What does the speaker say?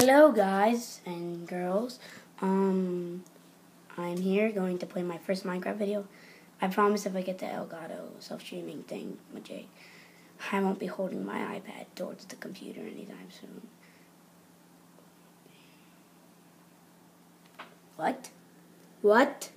Hello, guys and girls. Um, I'm here going to play my first Minecraft video. I promise if I get the Elgato self-streaming thing with Jake, I won't be holding my iPad towards the computer anytime soon. What? What?